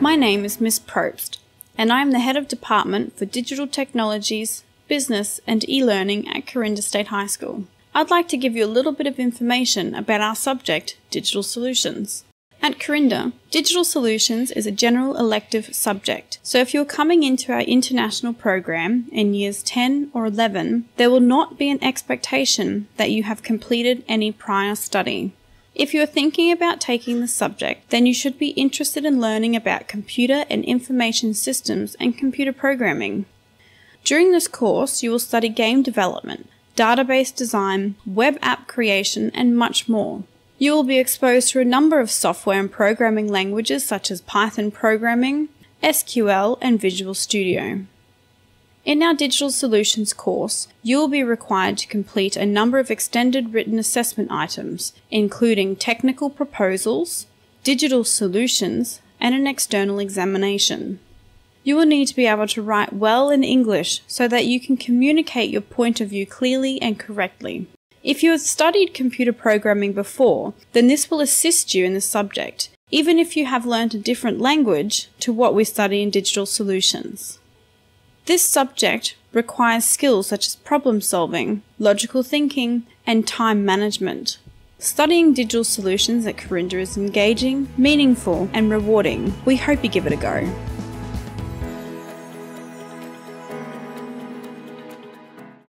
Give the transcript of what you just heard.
My name is Miss Probst, and I am the Head of Department for Digital Technologies, Business and E-Learning at Corinda State High School. I'd like to give you a little bit of information about our subject, Digital Solutions. At Corinda, Digital Solutions is a general elective subject, so if you're coming into our international program in years 10 or 11, there will not be an expectation that you have completed any prior study. If you're thinking about taking the subject, then you should be interested in learning about computer and information systems and computer programming. During this course, you will study game development, database design, web app creation, and much more. You will be exposed to a number of software and programming languages such as Python programming, SQL, and Visual Studio. In our Digital Solutions course, you will be required to complete a number of extended written assessment items, including technical proposals, digital solutions, and an external examination. You will need to be able to write well in English so that you can communicate your point of view clearly and correctly. If you have studied computer programming before, then this will assist you in the subject, even if you have learned a different language to what we study in digital solutions. This subject requires skills such as problem solving, logical thinking, and time management. Studying digital solutions at Corinda is engaging, meaningful, and rewarding. We hope you give it a go.